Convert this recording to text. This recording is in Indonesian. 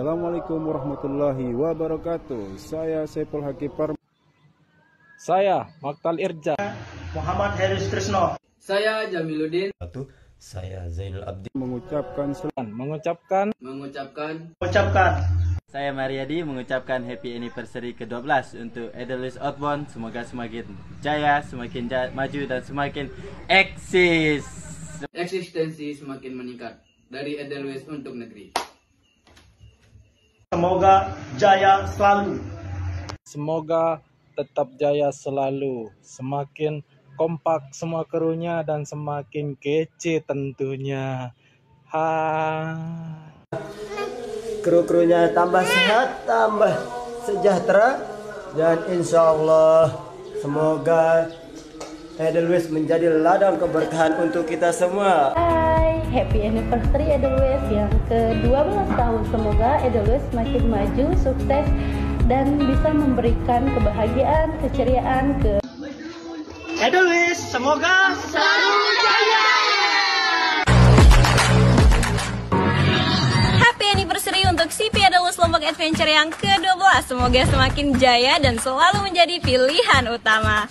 Assalamualaikum warahmatullahi wabarakatuh. Saya Saiful Hakipar. Saya Maktal Irja. Muhammad Heris Trisno. Saya Jamiluddin. Saya Zainul Abdi mengucapkan selamat mengucapkan mengucapkan Ucapkan Saya Mariadi mengucapkan happy anniversary ke-12 untuk Edelweiss Outbound. Semoga semakin jaya, semakin ja maju dan semakin eksis. eksistensi semakin meningkat dari Edelweiss untuk negeri. Semoga jaya selalu. semoga tetap jaya selalu, semakin kompak semua krunya dan semakin kece tentunya. Ha. Kru-krunya tambah sehat, tambah sejahtera Dan insya Allah Semoga Edelweiss menjadi ladang keberkahan untuk kita semua Hai, happy anniversary Edelweiss yang ke-12 tahun. Semoga Edelweiss makin maju, sukses, dan bisa memberikan kebahagiaan, keceriaan ke Edelweiss, semoga Happy anniversary untuk CP Edelweiss Lombok Adventure yang ke-12. Semoga semakin jaya dan selalu menjadi pilihan utama.